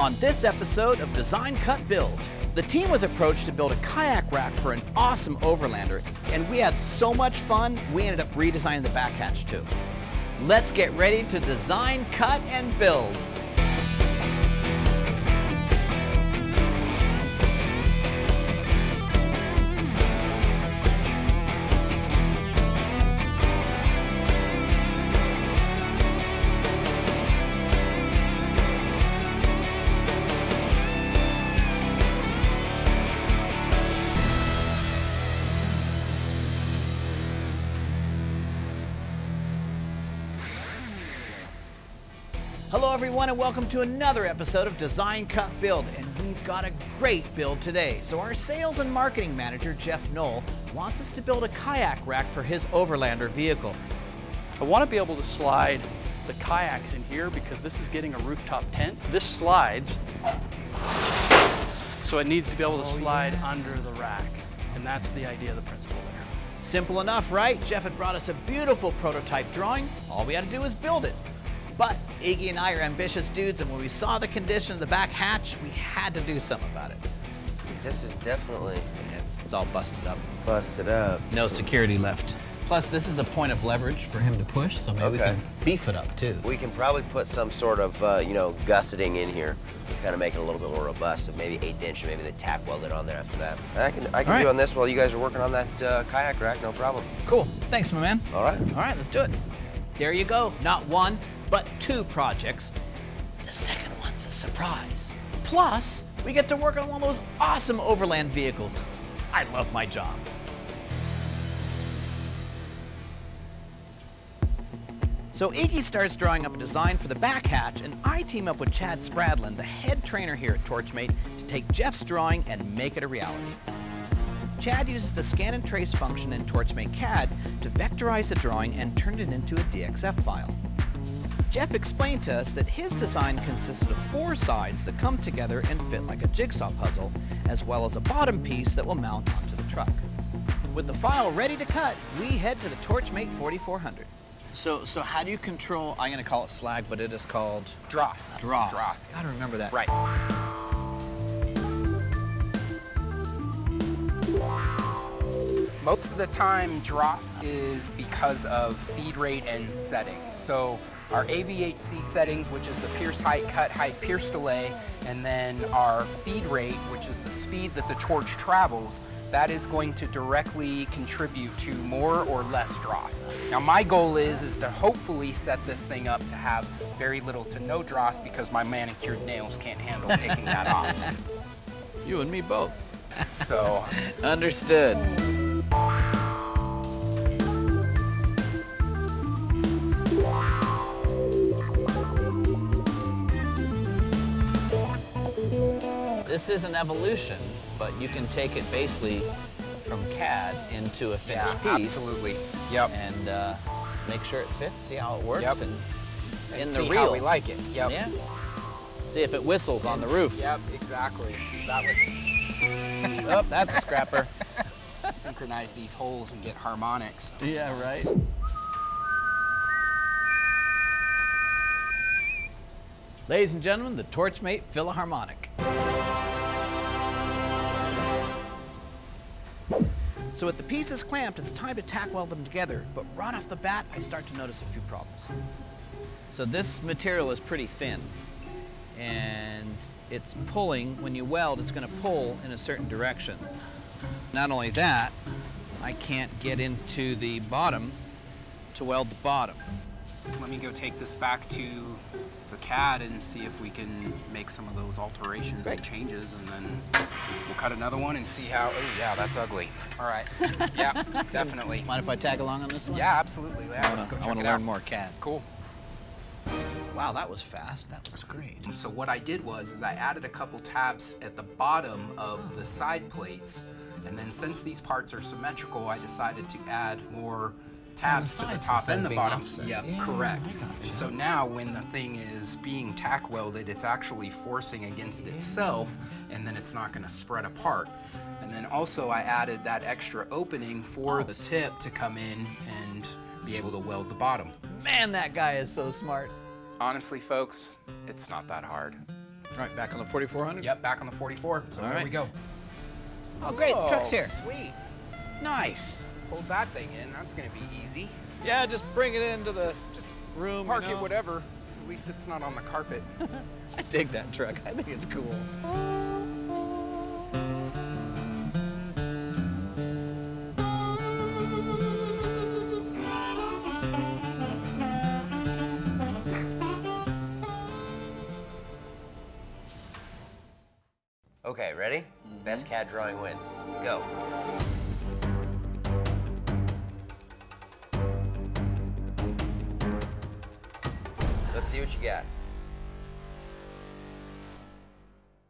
On this episode of Design Cut Build, the team was approached to build a kayak rack for an awesome overlander, and we had so much fun, we ended up redesigning the back hatch too. Let's get ready to design, cut, and build. Hello everyone and welcome to another episode of Design Cut Build and we've got a great build today. So our sales and marketing manager Jeff Knoll wants us to build a kayak rack for his Overlander vehicle. I want to be able to slide the kayaks in here because this is getting a rooftop tent. This slides, so it needs to be able to oh, slide under the rack. And that's the idea, of the principle there. Simple enough, right? Jeff had brought us a beautiful prototype drawing. All we had to do was build it. But Iggy and I are ambitious dudes, and when we saw the condition of the back hatch, we had to do something about it. This is definitely It's, it's all busted up. busted up. No security left. Plus, this is a point of leverage for him to push, so maybe we can beef it up too. We can probably put some sort of, uh, you know, gusseting in here to kind of make it a little bit more robust. Maybe eighth inch, maybe they tack weld it on there after that. I can, I can right. do on this while you guys are working on that uh, kayak rack, no problem. Cool. Thanks, my man. All right. All right, let's do it. There you go. Not one, but two projects. The second one's a surprise. Plus, we get to work on one of those awesome overland vehicles. I love my job. So Iggy starts drawing up a design for the back hatch, and I team up with Chad Spradlin, the head trainer here at Torchmate, to take Jeff's drawing and make it a reality. Chad uses the scan and trace function in Torchmate CAD to vectorize the drawing and turn it into a DXF file. Jeff explained to us that his design consisted of four sides that come together and fit like a jigsaw puzzle, as well as a bottom piece that will mount onto the truck. With the file ready to cut, we head to the Torchmate 4400. So, so how do you control? I'm going to call it slag, but it is called Dross. dross. Dross. Gotta remember that. Right. Most of the time, dross is because of feed rate and settings. So our AVHC settings, which is the pierce height, cut height, pierce delay, and then our feed rate, which is the speed that the torch travels, that is going to directly contribute to more or less dross. Now my goal is, is to hopefully set this thing up to have very little to no dross because my manicured nails can't handle picking that off. You and me both. So Understood. This is an evolution, but you can take it basically from CAD into a finished Yeah, piece. absolutely. Yep. And uh, make sure it fits, see how it works, Yep. and And in the see reel. how we like it. Yep. Yeah. See if it whistles on the roof. Yep, exactly. That would Oh, that's a scrapper. synchronize these holes and get harmonics. yeah, right. Ladies and gentlemen, the Torchmate Philharmonic. So with the pieces clamped, it's time to tack weld them together, but right off the bat, I start to notice a few problems. So this material is pretty thin, and it's pulling, when you weld, it's gonna pull in a certain direction. Not only that, I can't get into the bottom to weld the bottom. Let me go take this back to the CAD and see if we can make some of those alterations Great. and changes, and then we'll cut another one and see how. Oh yeah, that's ugly. All right. yeah, definitely. Mind if I tag along on this one? Yeah, absolutely. Yeah, I let's go wanna, I wanna learn out. more CAD. Cool. Wow, that was fast. That looks great. So what I did was is I added a couple tabs at the bottom of the side plates, and then since these parts are symmetrical, I decided to add more tabs to the top and the bottom. offset. Yep, Yeah, correct. Gotcha. And so now when the thing is being tack welded, it's actually forcing against itself, and then it's not going to spread apart. And then also I added that extra opening for the tip to come in and be able to weld the bottom. Man, that guy is so smart. Honestly, folks, it's not that hard. All right, back on the 4400? Yep, back on the 44. So All there right. we go. Oh, great, the truck's Whoa, here. Sweet. Nice. Hold that thing in. That's gonna be easy. Yeah, just bring it into the Just, just room. park you know? it, whatever. At least it's not on the carpet. I dig that truck. I think it's cool. Okay, ready? Mm-hmm. Best cat drawing wins. Go. See what you got.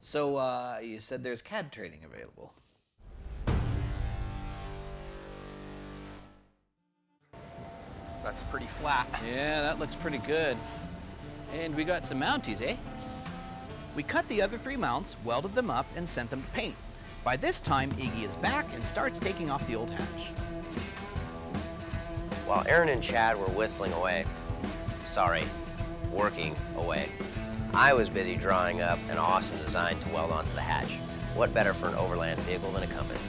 So, uh, you said there's CAD training available. That's pretty flat. Yeah, that looks pretty good. And we got some mounties, eh? We cut the other three mounts, welded them up, and sent them to paint. By this time, Iggy is back and starts taking off the old hatch. While Aaron and Chad were whistling away, sorry, working away, I was busy drawing up an awesome design to weld onto the hatch. What better for an overland vehicle than a compass?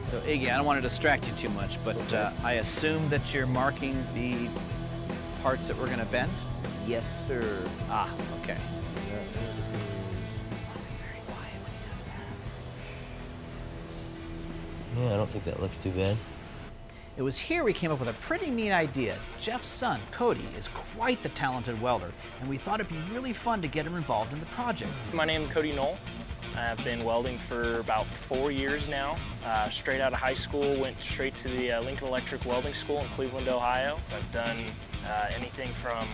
So, Iggy, I don't want to distract you too much, but uh, I assume that you're marking the parts that we're going to bend? Yes, sir. Ah, okay. Yeah, I don't think that looks too bad. It was here we came up with a pretty neat idea. Jeff's son, Cody, is quite the talented welder, and we thought it'd be really fun to get him involved in the project. My name is Cody Knoll. I've been welding for about four years now. Uh, straight out of high school, went straight to the uh, Lincoln Electric Welding School in Cleveland, Ohio. So I've done uh, anything from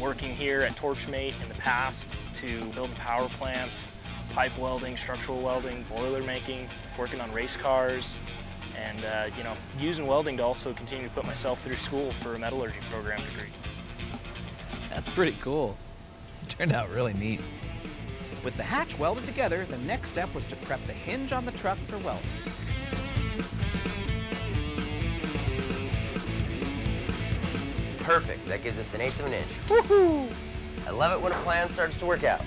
working here at Torchmate in the past to building power plants, pipe welding, structural welding, boiler making, working on race cars, and uh, you know, using welding to also continue to put myself through school for a metallurgy program degree. That's pretty cool. It turned out really neat. With the hatch welded together, the next step was to prep the hinge on the truck for welding. Perfect. That gives us an eighth of an inch. Woohoo! I love it when a plan starts to work out.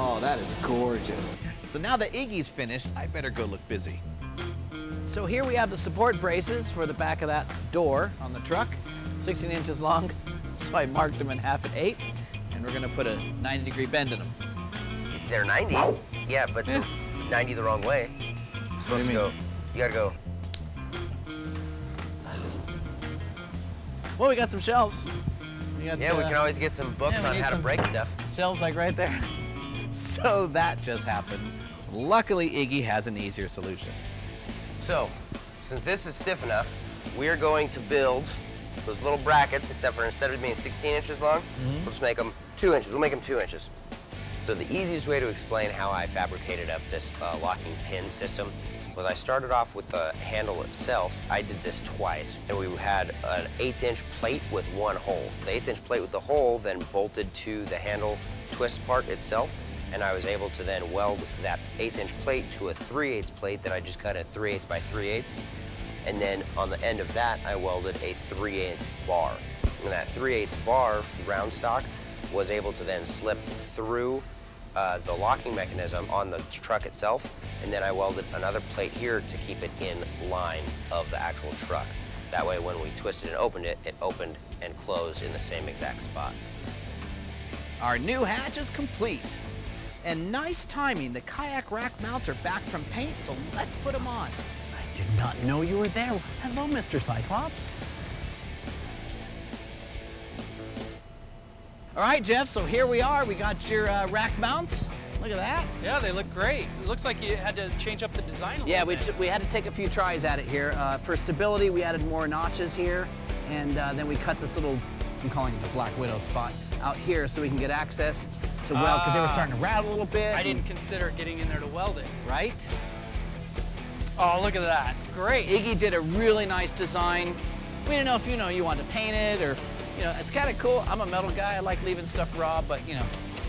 Oh, that is gorgeous. So now that Iggy's finished, I better go look busy. So here we have the support braces for the back of that door on the truck, 16 inches long. So I marked them in half at eight, and we're gonna put a 90 degree bend in them. They're 90. Yeah, but Yeah. 90 the wrong way. You're supposed do to you go. You gotta go. Well, we got some shelves. We got, Yeah, we uh, can always get some books yeah, on need how to break stuff. Shelves like right there. So that just happened. Luckily, Iggy has an easier solution. So, since this is stiff enough, we are going to build those little brackets, except for instead of being 16 inches long, we'll just make them two inches. We'll make them two inches. So the easiest way to explain how I fabricated up this uh, locking pin system was I started off with the handle itself. I did this twice, and we had an eighth inch plate with one hole. The eighth inch plate with the hole then bolted to the handle twist part itself, and I was able to then weld that eighth inch plate to a 3 8 plate that I just cut at 3 8 by 3 8 and then on the end of that, I welded a 3 8 bar. And that 3 8 bar round stock was able to then slip through uh, the locking mechanism on the truck itself, and then I welded another plate here to keep it in line of the actual truck. That way, when we twisted and opened it, it opened and closed in the same exact spot. Our new hatch is complete. And nice timing, the kayak rack mounts are back from paint, so let's put them on. I did not know you were there. Hello, Mr. Cyclops. All right, Jeff, so here we are. We got your uh, rack mounts. Look at that. Yeah, they look great. It looks like you had to change up the design a Yeah, little we, bit. t- we had to take a few tries at it here. Uh, for stability, we added more notches here, and uh, then we cut this little, I'm calling it the Black Widow spot, out here so we can get access to weld, because they were Ah. starting to rattle a little bit. I didn't consider getting in there to weld it. Right? Oh, look at that. It's great. Iggy did a really nice design. We didn't know if you know you wanted to paint it or, you know, it's kind of cool. I'm a metal guy. I like leaving stuff raw, but you know,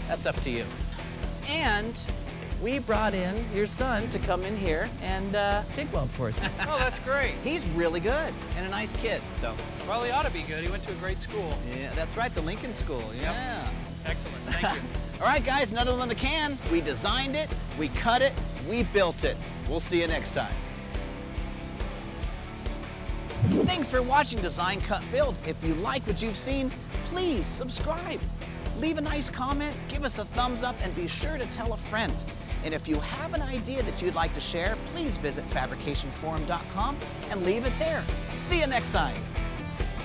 that's up to you. And we brought in your son to come in here and uh, TIG weld for us. Oh, that's great. He's really good and a nice kid. So, Well, he ought to be good. He went to a great school. yeah, that's right, the Lincoln School. Yeah. Excellent. Thank you. All right, guys, another one in the can. We designed it, we cut it, we built it. We'll see you next time. Thanks for watching Design Cut Build. If you like what you've seen, please subscribe. Leave a nice comment, give us a thumbs up, and be sure to tell a friend. And if you have an idea that you'd like to share, please visit fabricationforum.com and leave it there. See you next time.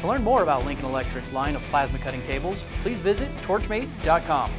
to learn more about Lincoln Electric's line of plasma cutting tables, please visit torchmate.com.